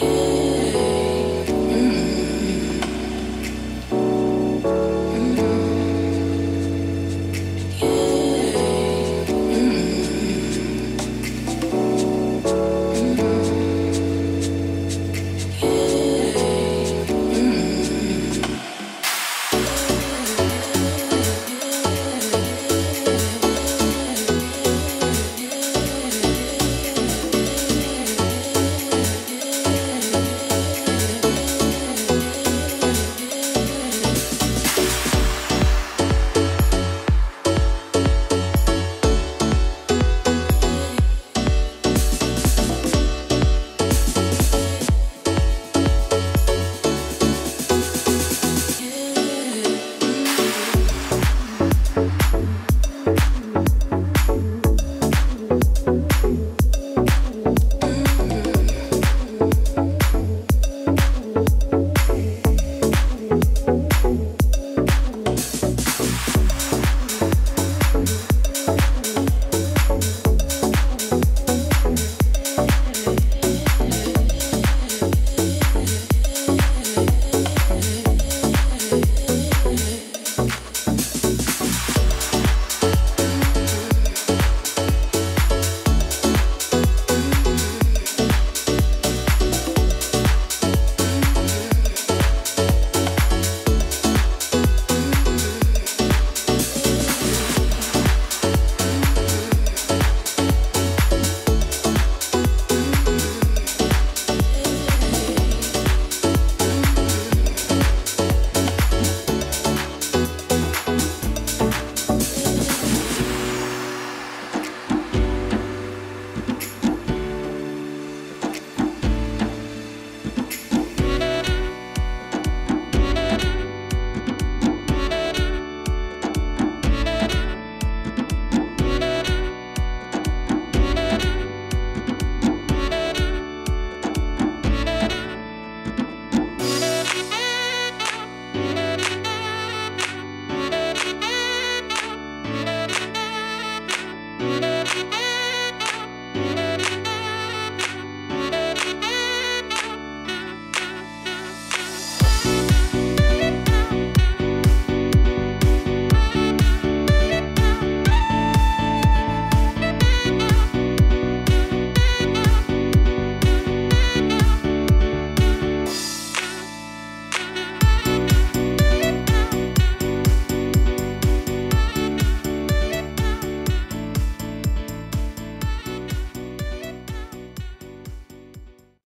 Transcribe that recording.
you.